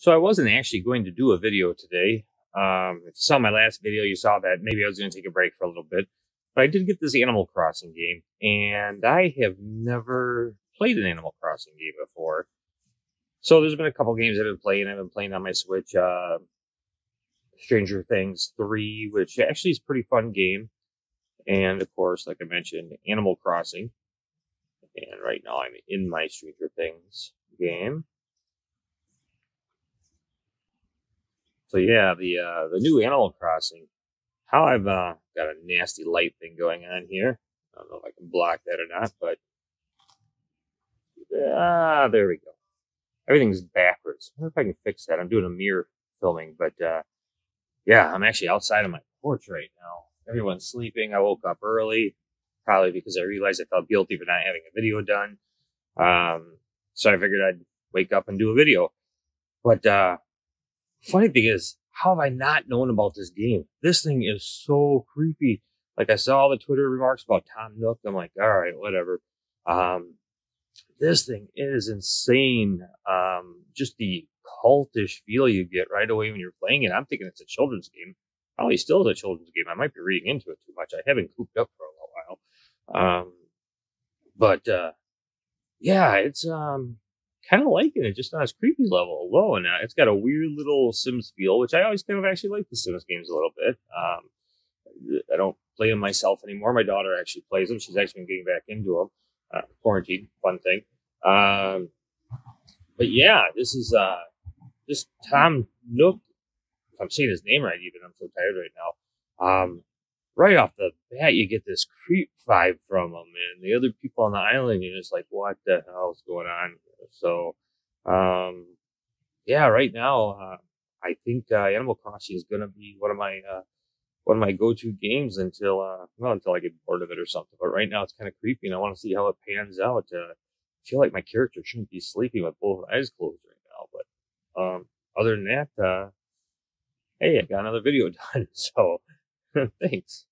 So I wasn't actually going to do a video today. Um, if you saw my last video, you saw that maybe I was going to take a break for a little bit. But I did get this Animal Crossing game, and I have never played an Animal Crossing game before. So there's been a couple games I've been playing. I've been playing on my Switch. Uh, Stranger Things 3, which actually is a pretty fun game. And of course, like I mentioned, Animal Crossing. And right now I'm in my Stranger Things game. So yeah, the uh, the new Animal Crossing. How I've uh, got a nasty light thing going on here. I don't know if I can block that or not, but ah, there we go. Everything's backwards. I wonder if I can fix that. I'm doing a mirror filming, but uh, yeah, I'm actually outside on my porch right now. Everyone's sleeping. I woke up early, probably because I realized I felt guilty for not having a video done. Um, so I figured I'd wake up and do a video. But uh, funny thing is, how have I not known about this game? This thing is so creepy. Like I saw the Twitter remarks about Tom Nook. I'm like, all right, whatever. Um, this thing is insane. Um, just the cultish feel you get right away when you're playing it. I'm thinking it's a children's game. Probably still is a children's game. I might be reading into it too much. I haven't cooped up for a while. Um, but uh, yeah, it's um, kind of liking it, just on its creepy level alone. Uh, it's got a weird little Sims feel, which I always kind of actually like the Sims games a little bit. Um, I don't play them myself anymore. My daughter actually plays them. She's actually been getting back into them. Uh, quarantine, fun thing. Um, but yeah, this is uh, this Tom Nook. If I'm saying his name right, even I'm so tired right now. Um, right off the bat, you get this creep vibe from them, and the other people on the island. You're just like, what the hell is going on? So, um, yeah, right now, uh, I think uh, Animal Crossing is going to be one of my uh, one of my go-to games until uh, well until I get bored of it or something. But right now, it's kind of creepy, and I want to see how it pans out. Uh, I feel like my character shouldn't be sleeping with both eyes closed right now, but um, other than that, uh, hey, I got another video done. So thanks.